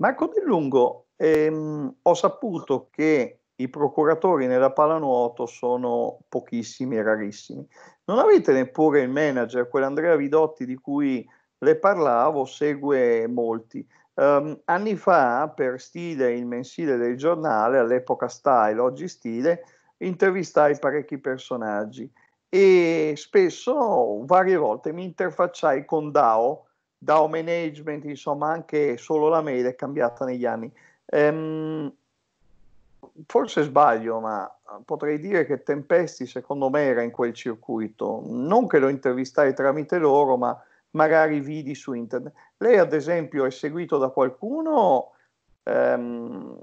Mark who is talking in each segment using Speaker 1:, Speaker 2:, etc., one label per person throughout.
Speaker 1: Marco Del Lungo, ehm, ho saputo che i procuratori nella pallanuoto sono pochissimi e rarissimi. Non avete neppure il manager, quell'Andrea Ridotti di cui le parlavo, segue molti. Um, anni fa, per Stile, il mensile del giornale, all'epoca Style, oggi Stile, intervistai parecchi personaggi e spesso, varie volte, mi interfacciai con DAO, DAO Management, insomma anche solo la mail è cambiata negli anni. Um, forse sbaglio, ma potrei dire che Tempesti secondo me era in quel circuito. Non che lo intervistai tramite loro, ma magari vidi su internet. Lei ad esempio è seguito da qualcuno, um,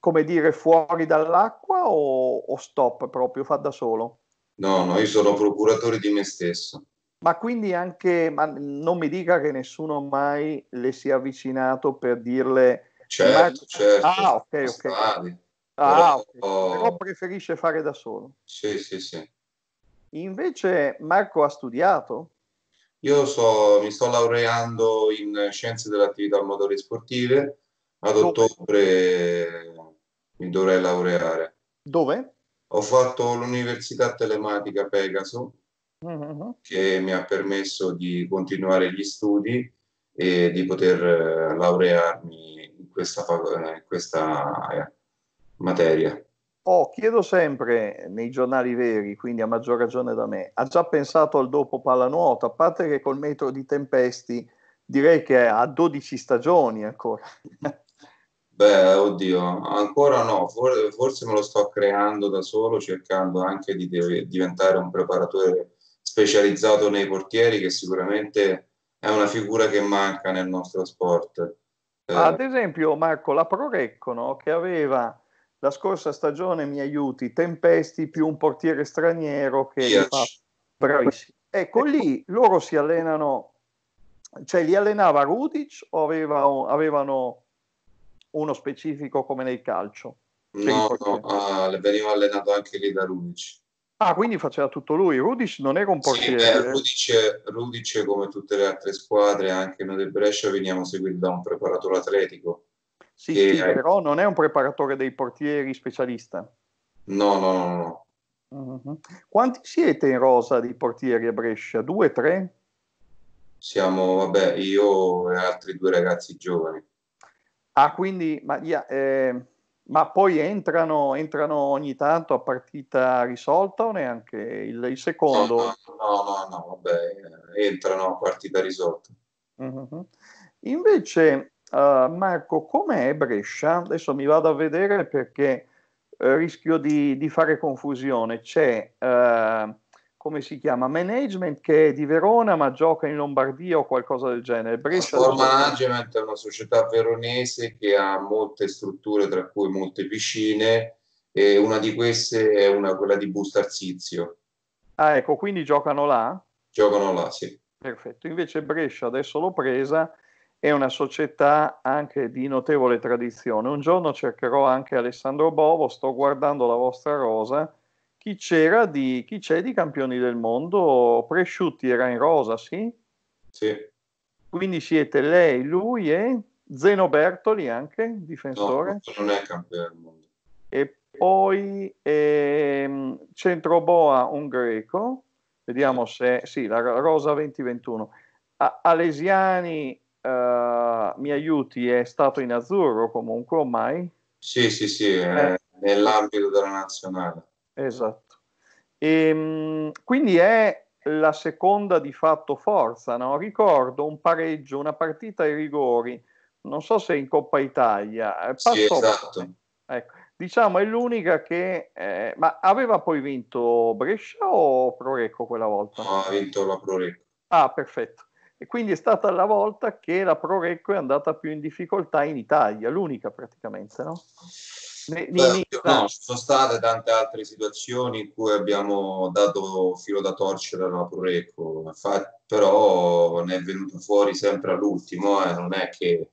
Speaker 1: come dire, fuori dall'acqua o, o stop proprio, fa da solo?
Speaker 2: No, no, io sono procuratore di me stesso.
Speaker 1: Ma quindi anche, ma non mi dica che nessuno mai le si è avvicinato per dirle...
Speaker 2: Certo, ma... certo.
Speaker 1: Ah, ok, ok.
Speaker 2: Stati.
Speaker 1: Ah, però... Okay. però preferisce fare da solo.
Speaker 2: Sì, sì, sì.
Speaker 1: Invece Marco ha studiato?
Speaker 2: Io so, mi sto laureando in scienze dell'attività motorie sportive. Ad Dove? ottobre mi dovrei laureare.
Speaker 1: Dove?
Speaker 2: Ho fatto l'università telematica Pegaso, uh-huh. che mi ha permesso di continuare gli studi e di poter eh, laurearmi in questa, in questa eh, materia.
Speaker 1: Oh, chiedo sempre nei giornali veri, quindi a maggior ragione da me, ha già pensato al dopo pallanuoto, a parte che col metro di tempesti direi che ha 12 stagioni ancora.
Speaker 2: Beh, oddio, ancora no, forse me lo sto creando da solo, cercando anche di diventare un preparatore specializzato nei portieri, che sicuramente è una figura che manca nel nostro sport.
Speaker 1: Eh, Ad esempio, Marco, la Prorecco, no, che aveva la scorsa stagione, mi aiuti, Tempesti più un portiere straniero che fa bravissimo. Ecco, lì loro si allenano, cioè li allenava Rudic o aveva, avevano uno specifico come nel calcio?
Speaker 2: No, no, ah, veniva allenato anche lì da Rudic.
Speaker 1: Ah, quindi faceva tutto lui. Rudic non era un portiere.
Speaker 2: Sì, beh, Rudic, Rudic, come tutte le altre squadre, anche noi del Brescia, veniamo seguiti da un preparatore atletico.
Speaker 1: Sì, sì è... però non è un preparatore dei portieri specialista.
Speaker 2: No, no, no, no.
Speaker 1: Uh-huh. Quanti siete in rosa di portieri a Brescia? Due, tre?
Speaker 2: Siamo, vabbè, io e altri due ragazzi giovani.
Speaker 1: Ah, quindi, ma, yeah, eh, ma poi entrano, entrano, ogni tanto a partita risolta o neanche il, il secondo?
Speaker 2: No, no, no, no, vabbè, entrano a partita risolta.
Speaker 1: Uh-huh. Invece, uh, Marco, com'è Brescia? Adesso mi vado a vedere perché uh, rischio di, di, fare confusione. C'è... Uh, come si chiama? Management che è di Verona ma gioca in Lombardia o qualcosa del genere.
Speaker 2: Brescia Sport Management è una società veronese che ha molte strutture, tra cui molte piscine, e una di queste è una, quella di Busto Arsizio.
Speaker 1: Ah, ecco, quindi giocano là?
Speaker 2: Giocano là, sì.
Speaker 1: Perfetto. Invece Brescia, adesso l'ho presa, è una società anche di notevole tradizione. Un giorno cercherò anche Alessandro Bovo, sto guardando la vostra rosa chi c'era di, chi c'è di campioni del mondo? Presciutti era in rosa, sì?
Speaker 2: Sì.
Speaker 1: Quindi siete lei, lui e Zeno Bertoli anche, difensore?
Speaker 2: No, non è campione del mondo.
Speaker 1: E poi ehm, Centroboa un greco, vediamo se, sì, la Rosa 2021. A- Alesiani, uh, mi aiuti, è stato in azzurro comunque ormai?
Speaker 2: Sì, sì, sì, eh. nell'ambito della nazionale.
Speaker 1: Esatto. E, ehm, quindi è la seconda di fatto forza, no? Ricordo un pareggio, una partita ai rigori, non so se in Coppa Italia.
Speaker 2: Eh, passò, sì, esatto.
Speaker 1: Ecco, diciamo è l'unica che... Eh, ma aveva poi vinto Brescia o Prorecco quella volta?
Speaker 2: No, ha vinto la Prorecco.
Speaker 1: Ah, perfetto. E quindi è stata la volta che la Prorecco è andata più in difficoltà in Italia, l'unica praticamente, no?
Speaker 2: Beh, no, ci sono state tante altre situazioni in cui abbiamo dato filo da torcere alla Prorecco, però ne è venuto fuori sempre all'ultimo e eh, non è che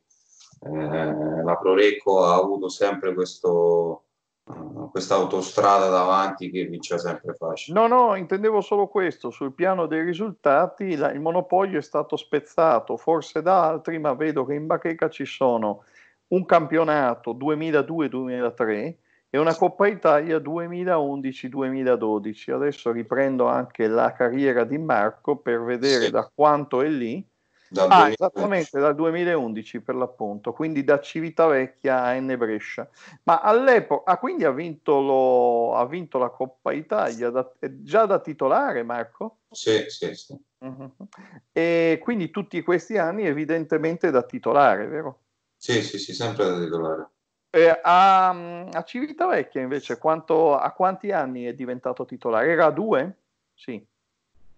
Speaker 2: eh, la Prorecco ha avuto sempre questo, uh, questa autostrada davanti che vince sempre facile.
Speaker 1: No, no, intendevo solo questo, sul piano dei risultati la, il monopolio è stato spezzato, forse da altri, ma vedo che in bacheca ci sono un campionato 2002-2003 e una Coppa Italia 2011-2012. Adesso riprendo anche la carriera di Marco per vedere sì. da quanto è lì. Dal ah, 2011. esattamente dal 2011 per l'appunto, quindi da Civitavecchia a N Brescia. Ma all'epoca, ah, quindi ha vinto, lo, ha vinto la Coppa Italia da, già da titolare, Marco?
Speaker 2: Sì, sì, sì.
Speaker 1: Uh-huh. E quindi tutti questi anni evidentemente da titolare, vero?
Speaker 2: Sì, sì, sì, sempre da titolare.
Speaker 1: Eh, a, a Civitavecchia invece quanto, a quanti anni è diventato titolare? Era a due? Sì.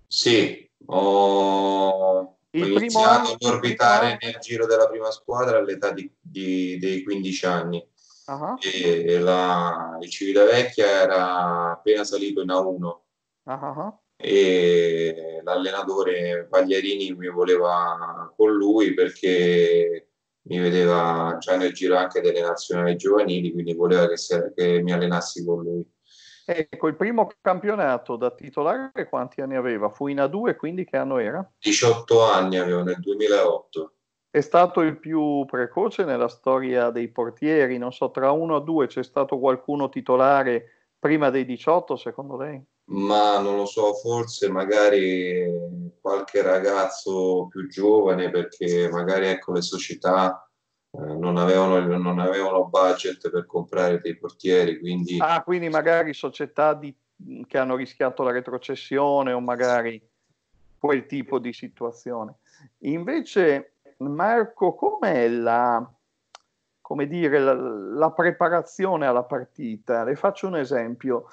Speaker 2: Sì, ho, il iniziato ad orbitare nel giro della prima squadra all'età di, di, dei 15 anni. Uh-huh. E la, il Civitavecchia era appena salito in A1 uh-huh. e l'allenatore Pagliarini mi voleva con lui perché mi vedeva già nel giro anche delle nazionali giovanili, quindi voleva che, se, che mi allenassi con lui.
Speaker 1: Ecco, il primo campionato da titolare quanti anni aveva? Fu in A2, quindi che anno era?
Speaker 2: 18 anni avevo nel 2008.
Speaker 1: È stato il più precoce nella storia dei portieri, non so, tra uno a due c'è stato qualcuno titolare prima dei 18 secondo lei?
Speaker 2: Ma non lo so, forse magari qualche ragazzo più giovane perché magari ecco le società eh, non, avevano, non avevano budget per comprare dei portieri. Quindi...
Speaker 1: Ah, quindi magari società di, che hanno rischiato la retrocessione o magari quel tipo di situazione. Invece, Marco, com'è la, come dire, la, la preparazione alla partita? Le faccio un esempio.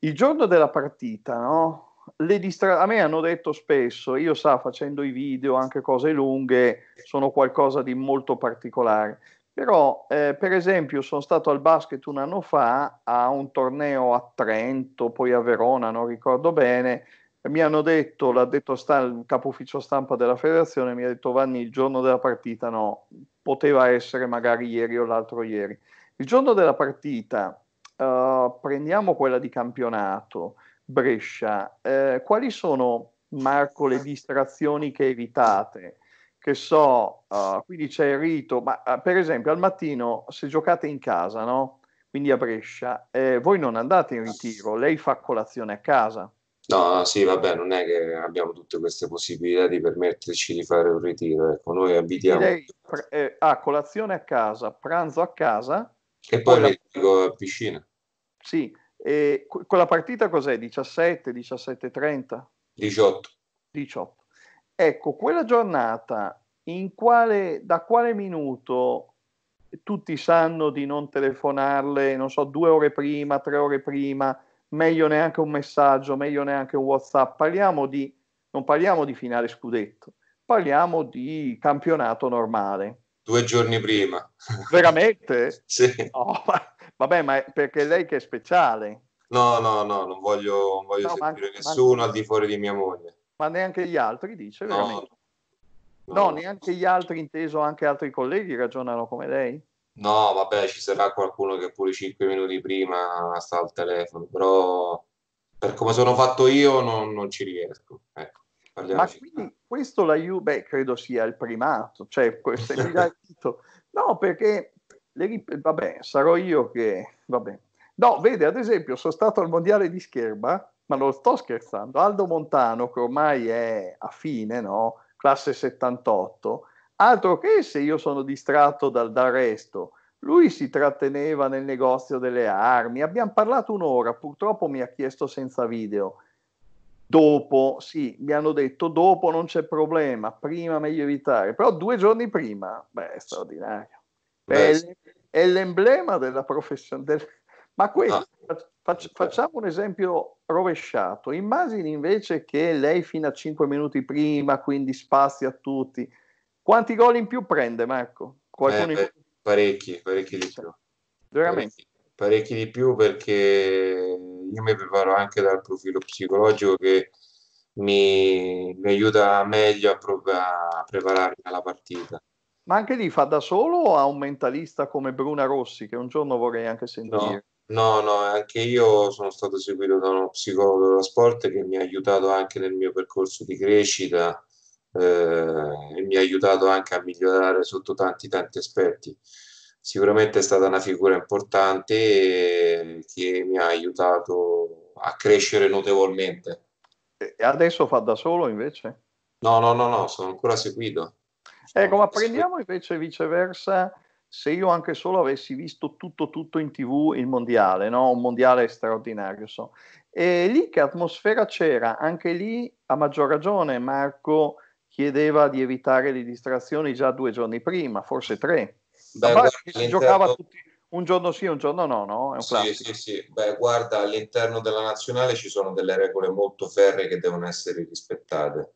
Speaker 1: Il giorno della partita, no? Distra- a me hanno detto spesso, io sa, facendo i video, anche cose lunghe, sono qualcosa di molto particolare. Però, eh, per esempio, sono stato al basket un anno fa a un torneo a Trento, poi a Verona, non ricordo bene. Mi hanno detto, l'ha detto sta, il capo ufficio stampa della federazione, mi ha detto Vanni, il giorno della partita no, poteva essere magari ieri o l'altro ieri. Il giorno della partita, uh, prendiamo quella di campionato, Brescia, uh, quali sono, Marco, le distrazioni che evitate? Che so, uh, quindi c'è il rito, ma per esempio al mattino se giocate in casa, no? Quindi a Brescia, eh, voi non andate in ritiro, lei fa colazione a casa.
Speaker 2: No, sì, vabbè, non è che abbiamo tutte queste possibilità di permetterci di fare un ritiro. Ecco, noi abitiamo. Lei
Speaker 1: eh, ha colazione a casa, pranzo a casa.
Speaker 2: E poi, la... a piscina.
Speaker 1: Sì, e quella partita cos'è? 17, 17.30?
Speaker 2: 18.
Speaker 1: 18. Ecco, quella giornata, in quale, da quale minuto tutti sanno di non telefonarle, non so, due ore prima, tre ore prima, meglio neanche un messaggio, meglio neanche un WhatsApp. Parliamo di, non parliamo di finale scudetto, parliamo di campionato normale.
Speaker 2: Due giorni prima.
Speaker 1: Veramente?
Speaker 2: sì.
Speaker 1: Oh, ma, vabbè, ma è perché lei che è speciale.
Speaker 2: No, no, no, non voglio, non voglio no, sentire ma, nessuno ma, al di fuori di mia moglie.
Speaker 1: Ma neanche gli altri, dice, veramente? No, no, no, neanche gli altri, inteso anche altri colleghi, ragionano come lei?
Speaker 2: No, vabbè, ci sarà qualcuno che pure 5 minuti prima sta al telefono, però per come sono fatto io non, non ci riesco. Ecco,
Speaker 1: Ma quindi questo la Juve, credo sia il primato, cioè questo è il No, perché, le, vabbè, sarò io che, vabbè. No, vede, ad esempio, sono stato al mondiale di scherma, ma non sto scherzando, Aldo Montano, che ormai è a fine, no? Classe 78, Altro che se io sono distratto dal, dal resto. Lui si tratteneva nel negozio delle armi. Abbiamo parlato un'ora, purtroppo mi ha chiesto senza video. Dopo, sì, mi hanno detto dopo non c'è problema, prima meglio evitare, però due giorni prima, beh, è straordinario. Beh, è, è, l'emblema della professione. Del... Ma questo, ah. fac- facciamo un esempio rovesciato. Immagini invece che lei fino a cinque minuti prima, quindi spazio a tutti quanti gol in più prende Marco?
Speaker 2: Eh, in... Parecchi, parecchi di più.
Speaker 1: Veramente?
Speaker 2: Parecchi, parecchi, di più perché io mi preparo anche dal profilo psicologico che mi, mi aiuta meglio a, pro- a prepararmi alla partita.
Speaker 1: Ma anche lì fa da solo o ha un mentalista come Bruna Rossi che un giorno vorrei anche sentire?
Speaker 2: No, no, no, anche io sono stato seguito da uno psicologo dello sport che mi ha aiutato anche nel mio percorso di crescita eh, e mi ha aiutato anche a migliorare sotto tanti tanti aspetti. Sicuramente è stata una figura importante che mi ha aiutato a crescere notevolmente.
Speaker 1: E adesso fa da solo invece?
Speaker 2: No, no, no, no, sono ancora seguito.
Speaker 1: Ecco, ma prendiamo invece viceversa se io anche solo avessi visto tutto, tutto in tv il mondiale, no? un mondiale straordinario. So. E lì che atmosfera c'era? Anche lì, a maggior ragione, Marco chiedeva di evitare le distrazioni già due giorni prima, forse tre. Beh, guarda, si giocava tutti un giorno sì, un giorno no, no? È un
Speaker 2: sì, sì, sì. Beh, guarda, all'interno della nazionale ci sono delle regole molto ferre che devono essere rispettate.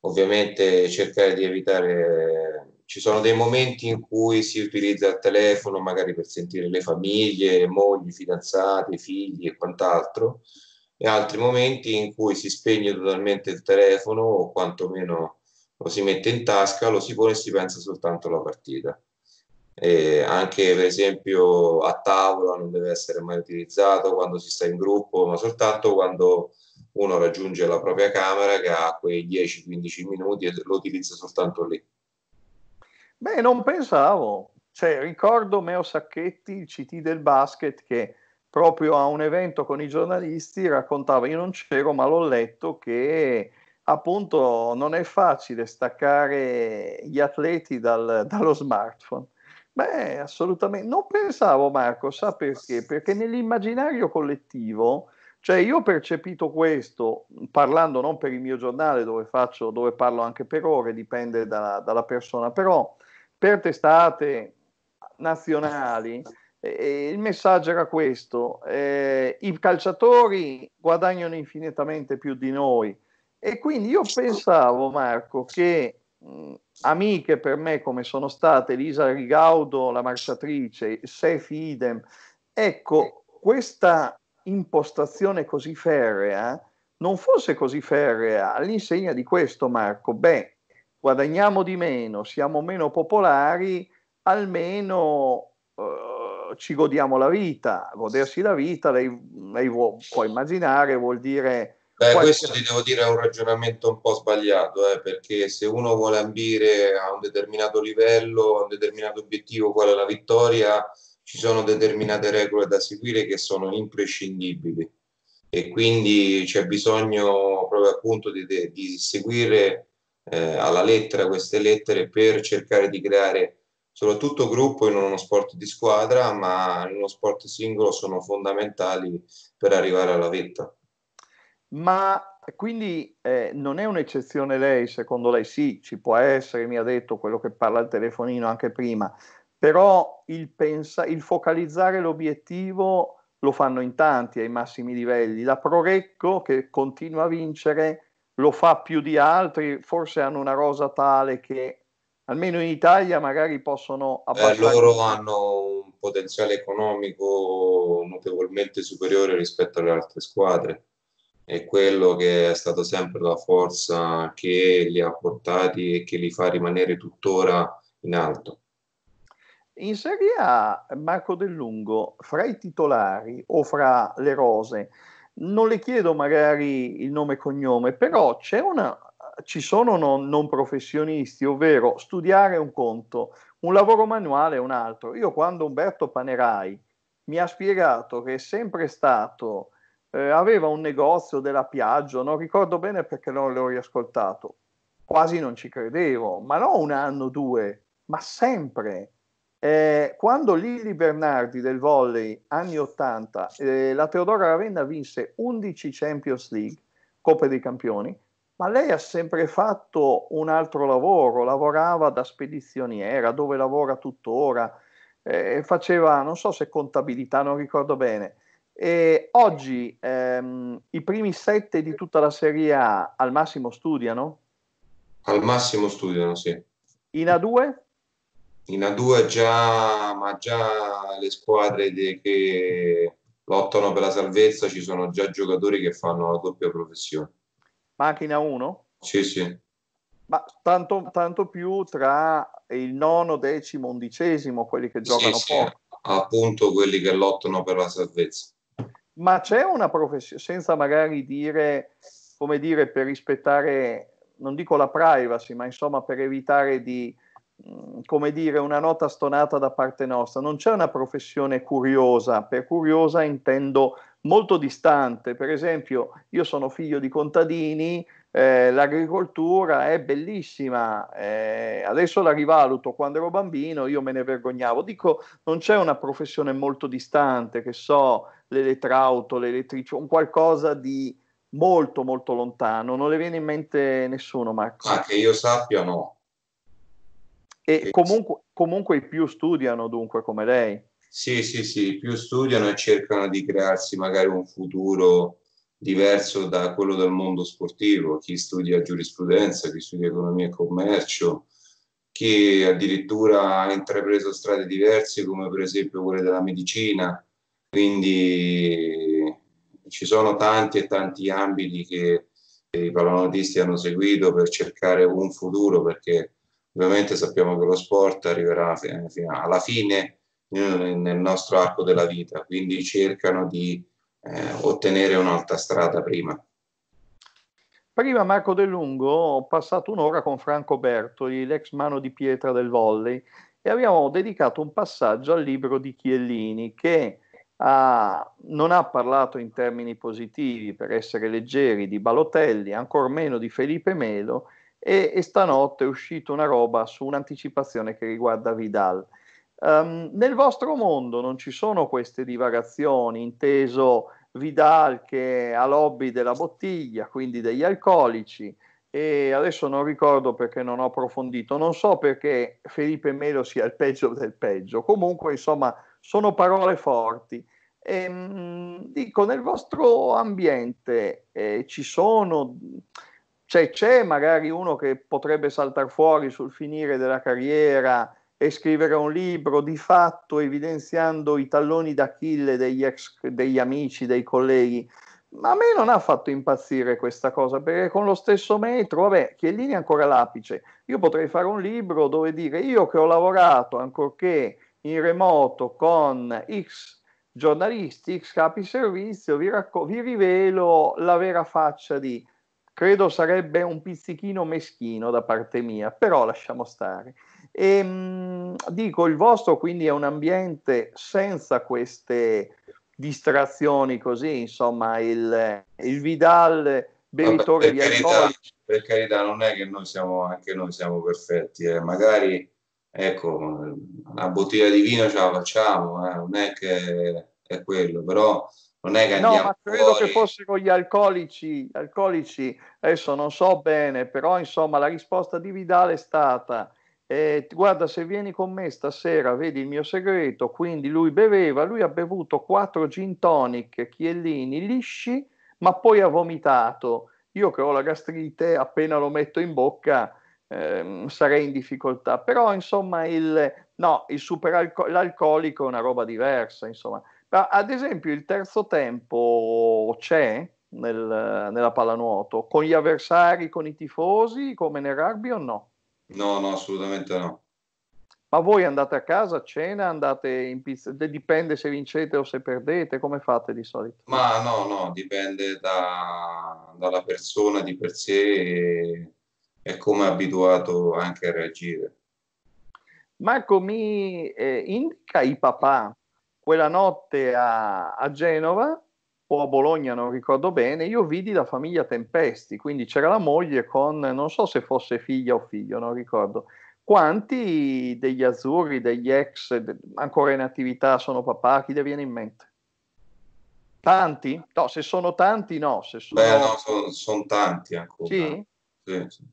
Speaker 2: Ovviamente cercare di evitare... Ci sono dei momenti in cui si utilizza il telefono, magari per sentire le famiglie, mogli, fidanzati, figli e quant'altro e altri momenti in cui si spegne totalmente il telefono o quantomeno lo si mette in tasca, lo si pone e si pensa soltanto alla partita. E anche per esempio a tavola non deve essere mai utilizzato quando si sta in gruppo, ma soltanto quando uno raggiunge la propria camera che ha quei 10-15 minuti e lo utilizza soltanto lì.
Speaker 1: Beh, non pensavo. Cioè, ricordo Meo Sacchetti, il CT del basket, che proprio a un evento con i giornalisti raccontava, io non c'ero ma l'ho letto, che appunto non è facile staccare gli atleti dal, dallo smartphone. Beh, assolutamente. Non pensavo, Marco, sa perché? Perché nell'immaginario collettivo, cioè io ho percepito questo, parlando non per il mio giornale dove, faccio, dove parlo anche per ore, dipende da, dalla persona, però per testate nazionali eh, il messaggio era questo, eh, i calciatori guadagnano infinitamente più di noi e quindi io pensavo Marco che mh, amiche per me come sono state Elisa Rigaudo, la marciatrice, Sef Idem, ecco questa impostazione così ferrea non fosse così ferrea all'insegna di questo Marco, beh guadagniamo di meno, siamo meno popolari, almeno... Uh, ci godiamo la vita, godersi la vita, lei, lei può, può immaginare, vuol dire...
Speaker 2: Beh, qualche... questo ti devo dire è un ragionamento un po' sbagliato, eh, perché se uno vuole ambire a un determinato livello, a un determinato obiettivo, qual è la vittoria, ci sono determinate regole da seguire che sono imprescindibili e quindi c'è bisogno proprio appunto di, di seguire eh, alla lettera queste lettere per cercare di creare soprattutto gruppo in uno sport di squadra, ma in uno sport singolo sono fondamentali per arrivare alla vetta.
Speaker 1: Ma quindi eh, non è un'eccezione lei, secondo lei sì, ci può essere, mi ha detto quello che parla al telefonino anche prima, però il, pensa- il focalizzare l'obiettivo lo fanno in tanti ai massimi livelli. La Prorecco che continua a vincere lo fa più di altri, forse hanno una rosa tale che almeno in Italia magari possono
Speaker 2: abbassare. Eh, loro hanno un potenziale economico notevolmente superiore rispetto alle altre squadre. È quello che è stato sempre la forza che li ha portati e che li fa rimanere tuttora in alto.
Speaker 1: In Serie A, Marco Del Lungo, fra i titolari o fra le rose, non le chiedo magari il nome e cognome, però c'è una, ci sono non, non, professionisti, ovvero studiare un conto, un lavoro manuale è un altro. Io quando Umberto Panerai mi ha spiegato che è sempre stato, eh, aveva un negozio della Piaggio, non ricordo bene perché non l'ho riascoltato, quasi non ci credevo, ma non un anno, due, ma sempre. Eh, quando Lilli Bernardi del volley anni 80, eh, la Teodora Ravenna vinse 11 Champions League, Coppa dei Campioni, ma lei ha sempre fatto un altro lavoro, lavorava da spedizioniera, dove lavora tuttora, eh, faceva, non so se contabilità, non ricordo bene. E oggi ehm, i primi sette di tutta la Serie A al massimo studiano?
Speaker 2: Al massimo studiano, sì.
Speaker 1: In A2?
Speaker 2: In A2 già, ma già le squadre che lottano per la salvezza ci sono già giocatori che fanno la doppia professione.
Speaker 1: Macchina 1?
Speaker 2: Sì, sì.
Speaker 1: Ma tanto, tanto più tra il nono, decimo, undicesimo, quelli che giocano sì, poco. Sì,
Speaker 2: appunto quelli che lottano per la salvezza.
Speaker 1: Ma c'è una professione, senza magari dire, come dire, per rispettare non dico la privacy, ma insomma per evitare di, mm, come dire, una nota stonata da parte nostra. Non c'è una professione curiosa, per curiosa intendo molto distante. Per esempio, io sono figlio di contadini, eh, l'agricoltura è bellissima, eh, adesso la rivaluto, quando ero bambino io me ne vergognavo, dico non c'è una professione molto distante, che so, l'elettrauto, l'elettricio, un qualcosa di molto molto lontano, non le viene in mente nessuno Marco.
Speaker 2: Ah, che io sappia no.
Speaker 1: E comunque, comunque i più studiano dunque come lei.
Speaker 2: Sì, sì, sì, più studiano e cercano di crearsi magari un futuro diverso da quello del mondo sportivo, chi studia giurisprudenza, chi studia economia e commercio, chi addirittura ha intrapreso strade diverse come per esempio quelle della medicina, quindi ci sono tanti e tanti ambiti che i pallonodisti hanno seguito per cercare un futuro perché ovviamente sappiamo che lo sport arriverà alla fine nel nostro arco della vita, quindi cercano di eh, ottenere un'altra strada prima.
Speaker 1: Prima Marco De Lungo ho passato un'ora con Franco Bertoli, l'ex mano di pietra del volley, e abbiamo dedicato un passaggio al libro di Chiellini che ha, non ha parlato in termini positivi per essere leggeri di Balotelli, ancor meno di Felipe Melo e, e stanotte è uscita una roba su un'anticipazione che riguarda Vidal. Um, nel vostro mondo non ci sono queste divagazioni, inteso Vidal che ha lobby della bottiglia, quindi degli alcolici, e adesso non ricordo perché non ho approfondito, non so perché Felipe Melo sia il peggio del peggio, comunque insomma sono parole forti. Ehm, dico, nel vostro ambiente eh, ci sono, cioè, c'è magari uno che potrebbe saltare fuori sul finire della carriera e scrivere un libro di fatto evidenziando i talloni d'Achille degli, ex, degli amici, dei colleghi. Ma a me non ha fatto impazzire questa cosa, perché con lo stesso metro, vabbè, Chiellini è ancora l'apice. Io potrei fare un libro dove dire io che ho lavorato, ancorché in remoto, con X giornalisti, capi servizio, vi, racco- vi rivelo la vera faccia di... Credo sarebbe un pizzichino meschino da parte mia, però lasciamo stare. E, ehm, mh, dico, il vostro quindi è un ambiente senza queste distrazioni così, insomma, il, il Vidal bevitore
Speaker 2: Vabbè, di alcol. Per carità, non è che noi siamo, anche noi siamo perfetti, eh. magari ecco, una bottiglia di vino ce la facciamo, eh. non è che è quello, però non è che
Speaker 1: andiamo No, ma credo fuori... che fossero gli alcolici, alcolici, adesso non so bene, però insomma la risposta di Vidal è stata eh, guarda se vieni con me stasera vedi il mio segreto, quindi lui beveva, lui ha bevuto quattro gin tonic chiellini lisci, ma poi ha vomitato. Io che ho la gastrite, appena lo metto in bocca ehm, sarei in difficoltà, però insomma il, no, il superalco- l'alcolico è una roba diversa, insomma. Ma, ad esempio il terzo tempo c'è nel, nella pallanuoto, con gli avversari, con i tifosi, come nel rugby o no?
Speaker 2: No, no, assolutamente no.
Speaker 1: Ma voi andate a casa a cena, andate in pizza, dipende se vincete o se perdete, come fate di solito?
Speaker 2: Ma no, no, dipende da, dalla persona di per sé e, e come è abituato anche a reagire.
Speaker 1: Marco mi eh, indica i papà quella notte a, a Genova o a Bologna, non ricordo bene, io vidi la famiglia Tempesti, quindi c'era la moglie con, non so se fosse figlia o figlio, non ricordo. Quanti degli azzurri, degli ex, ancora in attività, sono papà? Chi le viene in mente? Tanti? No, se sono tanti no. Se sono...
Speaker 2: Beh, no, sono, sono tanti ancora.
Speaker 1: Sì?
Speaker 2: Sì, sì?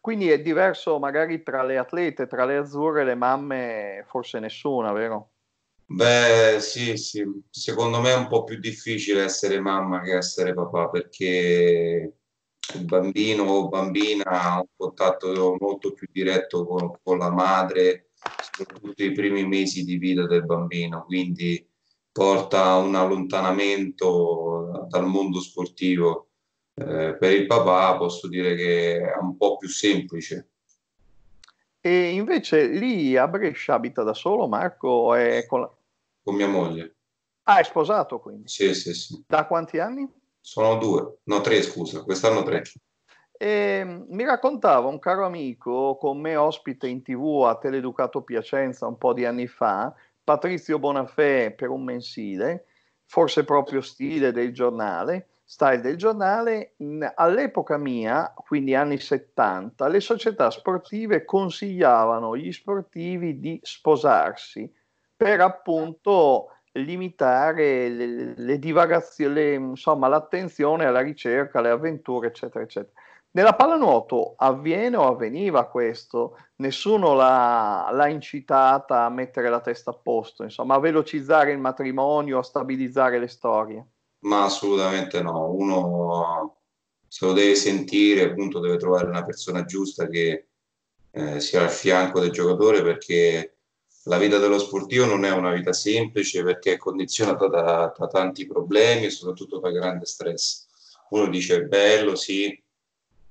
Speaker 1: Quindi è diverso magari tra le atlete, tra le azzurre e le mamme, forse nessuna, vero?
Speaker 2: Beh, sì, sì, secondo me è un po' più difficile essere mamma che essere papà perché il bambino o bambina ha un contatto molto più diretto con, con la madre, soprattutto i primi mesi di vita del bambino, quindi porta un allontanamento dal mondo sportivo. Eh, per il papà posso dire che è un po' più semplice.
Speaker 1: E invece lì a Brescia abita da solo Marco? È con la
Speaker 2: con mia moglie.
Speaker 1: Ah, è sposato quindi?
Speaker 2: Sì, sì, sì.
Speaker 1: Da quanti anni?
Speaker 2: Sono due, no tre scusa, quest'anno tre.
Speaker 1: E mi raccontava un caro amico con me ospite in tv a Teleducato Piacenza un po' di anni fa, Patrizio Bonafè per un mensile, forse proprio stile del giornale, style del giornale, all'epoca mia, quindi anni 70, le società sportive consigliavano agli sportivi di sposarsi per appunto limitare le, le divagazioni, insomma l'attenzione alla ricerca, alle avventure, eccetera, eccetera. Nella pallanuoto avviene o avveniva questo? Nessuno l'ha, l'ha, incitata a mettere la testa a posto, insomma, a velocizzare il matrimonio, a stabilizzare le storie?
Speaker 2: Ma assolutamente no. Uno se lo deve sentire, appunto, deve trovare una persona giusta che eh, sia al fianco del giocatore perché la vita dello sportivo non è una vita semplice perché è condizionata da, da tanti problemi e soprattutto da grande stress. Uno dice bello, sì,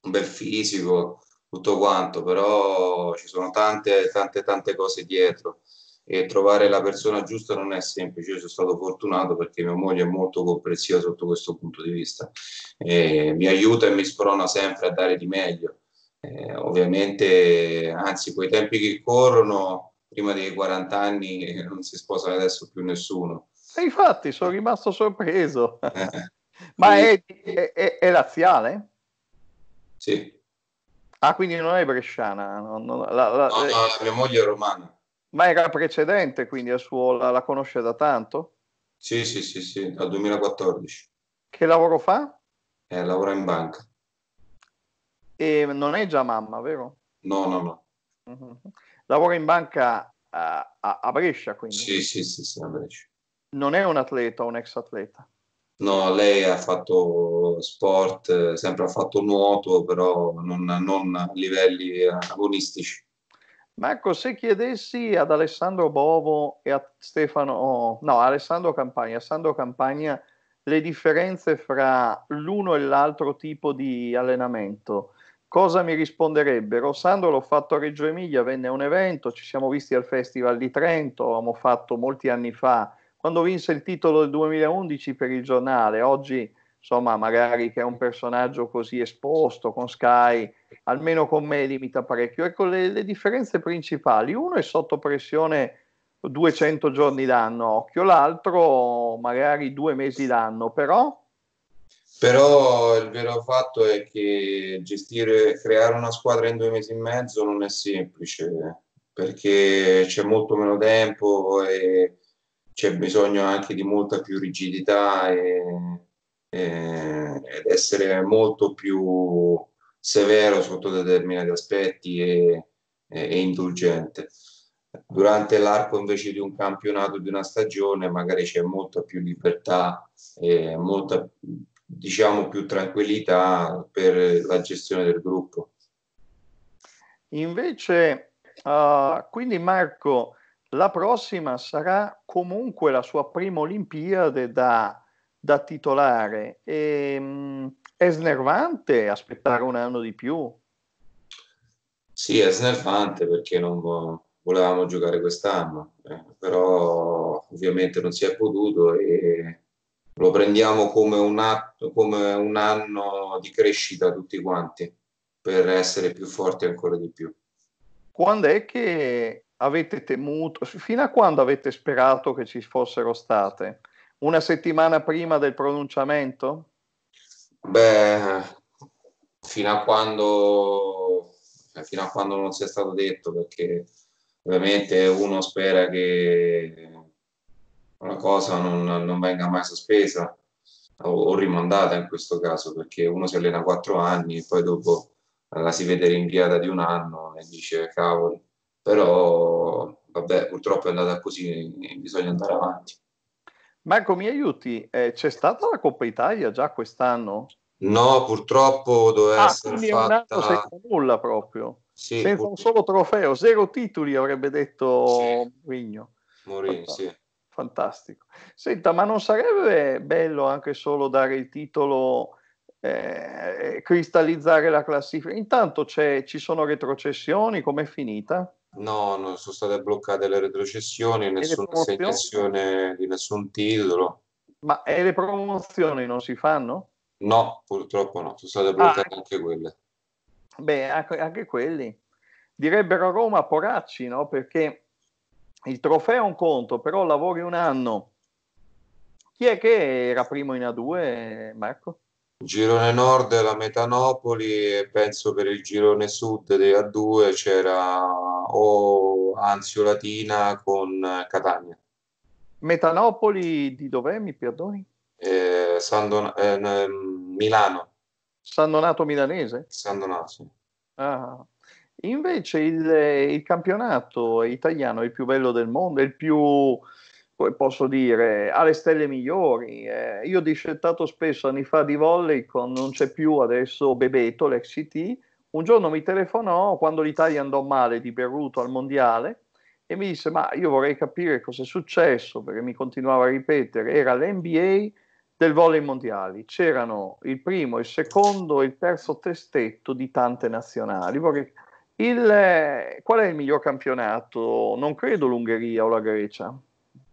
Speaker 2: un bel fisico, tutto quanto, però ci sono tante, tante, tante cose dietro e trovare la persona giusta non è semplice. Io sono stato fortunato perché mia moglie è molto comprensiva sotto questo punto di vista. E mi aiuta e mi sprona sempre a dare di meglio. Eh, ovviamente, anzi, quei tempi che corrono, prima dei 40 anni, non si sposa adesso più nessuno.
Speaker 1: E infatti, sono rimasto sorpreso. Ma è, è, è, è laziale?
Speaker 2: Sì.
Speaker 1: Ah, quindi non è bresciana? Non, non,
Speaker 2: la, la, no, no, la mia moglie è romana.
Speaker 1: Ma era precedente, quindi il suo, la, la conosce da tanto?
Speaker 2: Sì, sì, sì, sì, dal 2014.
Speaker 1: Che lavoro fa?
Speaker 2: Eh, lavora in banca.
Speaker 1: E non è già mamma, vero?
Speaker 2: No, no, no.
Speaker 1: Uh-huh. Lavora in banca a, a, a Brescia, quindi?
Speaker 2: Sì, sì, sì, sì, a Brescia.
Speaker 1: Non è un atleta un ex atleta?
Speaker 2: No, lei ha fatto sport, sempre ha fatto nuoto, però non, non a livelli agonistici.
Speaker 1: Marco, se chiedessi ad Alessandro Bovo e a Stefano, no, Alessandro Campagna, Sandro Campagna, le differenze fra l'uno e l'altro tipo di allenamento, cosa mi risponderebbero? Sandro l'ho fatto a Reggio Emilia, venne a un evento, ci siamo visti al Festival di Trento, l'abbiamo fatto molti anni fa quando vinse il titolo del 2011 per il giornale, oggi insomma magari che è un personaggio così esposto con Sky, almeno con me limita parecchio. Ecco le, le differenze principali, uno è sotto pressione 200 giorni l'anno, occhio, l'altro magari due mesi l'anno, però...
Speaker 2: Però il vero fatto è che gestire, creare una squadra in due mesi e mezzo non è semplice, perché c'è molto meno tempo e c'è bisogno anche di molta più rigidità e, e, ed essere molto più severo sotto determinati aspetti e, e indulgente. Durante l'arco invece di un campionato, di una stagione, magari c'è molta più libertà e molta, diciamo, più tranquillità per la gestione del gruppo.
Speaker 1: Invece, uh, quindi Marco, la prossima sarà comunque la sua prima Olimpiade da, da titolare. E, ehm, mh, è snervante aspettare un anno di più?
Speaker 2: Sì, è snervante perché non volevamo giocare quest'anno, eh, però ovviamente non si è potuto e lo prendiamo come un, atto, come un anno di crescita tutti quanti per essere più forti ancora di più.
Speaker 1: Quando è che avete temuto, fino a quando avete sperato che ci fossero state? Una settimana prima del pronunciamento?
Speaker 2: Beh, fino a quando, eh, fino a quando non sia stato detto, perché ovviamente uno spera che una cosa non, non venga mai sospesa o, o, rimandata in questo caso, perché uno si allena quattro anni e poi dopo la si vede rinviata di un anno e dice cavolo però vabbè, purtroppo è andata così, bisogna andare avanti.
Speaker 1: Marco, mi aiuti? Eh, c'è stata la Coppa Italia già quest'anno?
Speaker 2: No, purtroppo doveva ah, essere fatta... un anno
Speaker 1: senza nulla proprio. Sì, senza pur... un solo trofeo, zero titoli avrebbe detto sì. Mourinho.
Speaker 2: Mourinho, sì.
Speaker 1: Fantastico. Senta, ma non sarebbe bello anche solo dare il titolo, eh, cristallizzare la classifica? Intanto ci sono retrocessioni, com'è finita?
Speaker 2: No, non sono state bloccate le retrocessioni, nessuna assegnazione di nessun titolo.
Speaker 1: Ma e le promozioni non si fanno?
Speaker 2: No, purtroppo no, sono state bloccate ah. anche quelle.
Speaker 1: Beh, anche, anche quelli. Direbbero a Roma poracci, no? Perché il trofeo è un conto, però lavori un anno. Chi è che era primo in A2, Marco?
Speaker 2: Girone nord la Metanopoli e penso per il girone sud dei A2 c'era o Anzio Latina con Catania.
Speaker 1: Metanopoli di dov'è, mi perdoni?
Speaker 2: Eh, San Don- eh, Milano.
Speaker 1: San Donato milanese?
Speaker 2: San Donato, sì.
Speaker 1: Ah. Invece il, il, campionato italiano è il più bello del mondo, è il più, posso dire, ha le stelle migliori. Eh, io ho discettato spesso anni fa di volley con non c'è più adesso Bebeto, l'ex CT. Un giorno mi telefonò quando l'Italia andò male di Beruto al mondiale e mi disse: Ma io vorrei capire cosa è successo perché mi continuava a ripetere. Era l'NBA del volley mondiali. C'erano il primo, il secondo e il terzo testetto di tante nazionali. Vorrei... Il, eh, qual è il miglior campionato? Non credo l'Ungheria o la Grecia.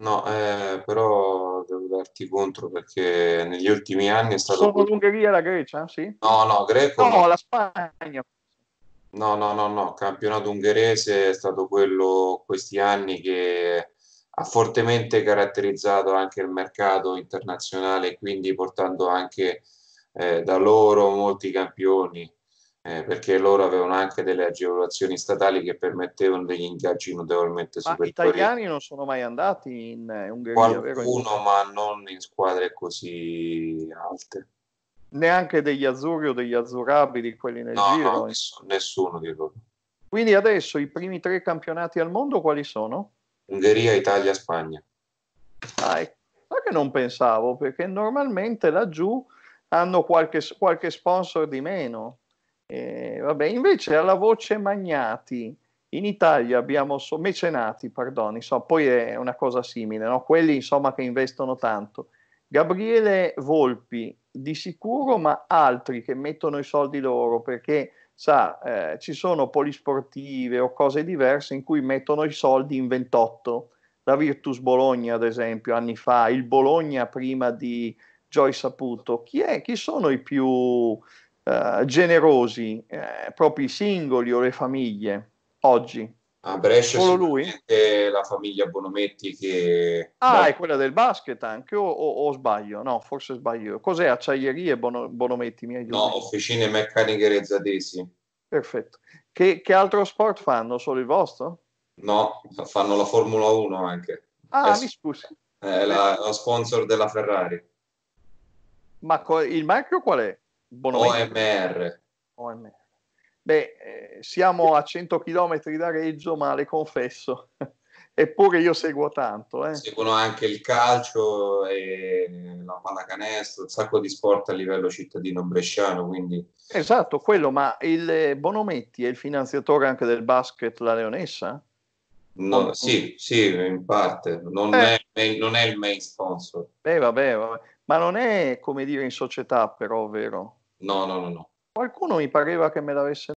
Speaker 2: No, eh, però devo darti contro perché negli ultimi anni è stato...
Speaker 1: Solo l'Ungheria e la Grecia? Sì?
Speaker 2: No, no, greco...
Speaker 1: No, no, la Spagna.
Speaker 2: No, no, no, no, campionato ungherese è stato quello questi anni che ha fortemente caratterizzato anche il mercato internazionale, quindi portando anche eh, da loro molti campioni, eh, perché loro avevano anche delle agevolazioni statali che permettevano degli ingaggi notevolmente superiori.
Speaker 1: Ma gli italiani non sono mai andati in Ungheria,
Speaker 2: Qualcuno, ma non in squadre così alte.
Speaker 1: Neanche degli azzurri o degli azzurrabili, quelli nel
Speaker 2: no,
Speaker 1: giro?
Speaker 2: No, nessuno, nessuno di loro.
Speaker 1: Quindi adesso i primi tre campionati al mondo quali sono?
Speaker 2: Ungheria, Italia, Spagna.
Speaker 1: Ah, ecco. che non pensavo, perché normalmente laggiù hanno qualche, qualche sponsor di meno. Eh, vabbè, invece alla voce Magnati, in Italia abbiamo so, mecenati, pardon, insomma, poi è una cosa simile, no? quelli insomma che investono tanto. Gabriele Volpi di sicuro, ma altri che mettono i soldi loro perché sa, eh, ci sono polisportive o cose diverse in cui mettono i soldi in 28. La Virtus Bologna, ad esempio, anni fa, il Bologna prima di Joy Saputo. Chi, è, chi sono i più eh, generosi, eh, proprio i singoli o le famiglie oggi?
Speaker 2: A Brescia Solo lui? la famiglia Bonometti che...
Speaker 1: Ah, Beh. è quella del basket anche o, o, o, sbaglio? No, forse sbaglio. Cos'è Acciaierie Bono, Bonometti? Mi
Speaker 2: no, Officine Meccaniche Rezzatesi.
Speaker 1: Perfetto. Che, che, altro sport fanno? Solo il vostro?
Speaker 2: No, fanno la Formula 1 anche.
Speaker 1: Ah, è, mi scusi.
Speaker 2: È la, la sponsor della Ferrari.
Speaker 1: Ma co- il marchio qual è?
Speaker 2: OMR.
Speaker 1: OMR. Beh, eh, siamo a 100 km da Reggio, ma le confesso, eppure io seguo tanto. Eh.
Speaker 2: Seguono anche il calcio e la pallacanestro, un sacco di sport a livello cittadino bresciano. Quindi...
Speaker 1: Esatto, quello, ma il Bonometti è il finanziatore anche del basket La Leonessa?
Speaker 2: No, sì, sì, in parte, non, eh. è, non, è, il main sponsor.
Speaker 1: Beh, vabbè, vabbè, ma non è come dire in società, però, vero?
Speaker 2: No, no, no, no.
Speaker 1: Qualcuno mi pareva che me l'avesse